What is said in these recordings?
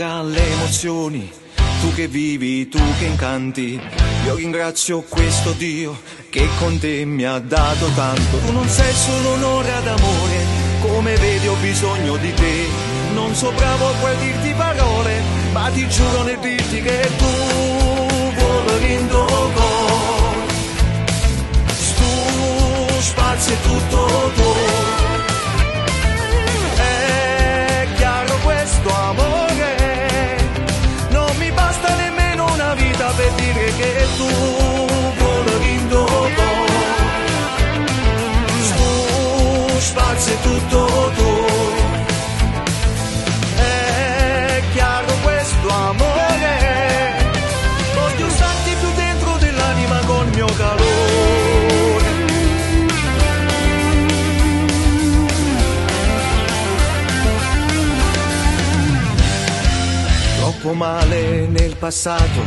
emozioni, tu che vivi, tu che incanti. Io ringrazio questo Dio che con te mi ha dato tanto. Tu non sei solo onore ad amore, come vedi ho bisogno di te. Non so bravo a dirti parole, ma ti giuro nel dirti che tu Troppo male nel passato,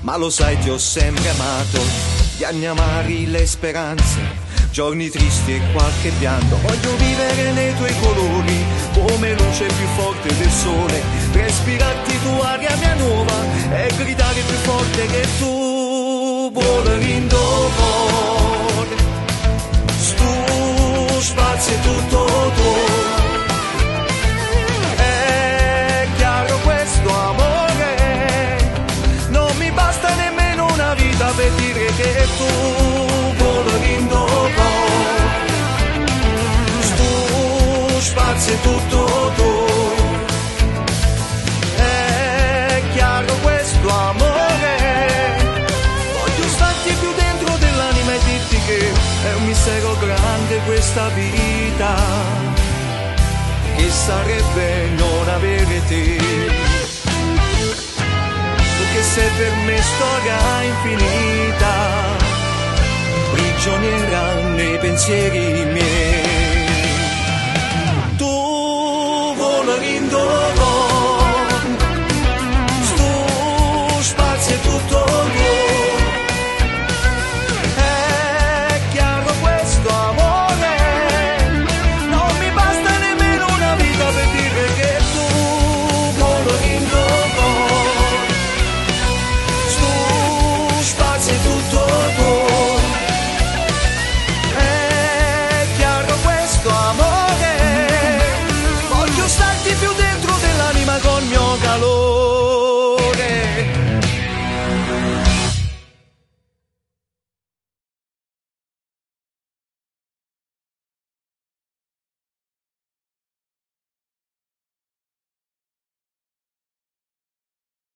ma lo sai ti ho sempre amato. Gli anni amari, le speranze, giorni tristi e qualche pianto. Voglio vivere nei tuoi colori, come luce più forte del sole. Respirarti tu aria mia nuova e gridare più forte che tu vuoi basta nemmeno una vita per dire che tu. Stu spazio è tutto tu. È chiaro questo amore, voglio starti più dentro dell'anima e dirti che è un mistero grande questa vita che sarebbe non avere te. Tu che sei per me storia infinita, prigioniera nei pensieri miei.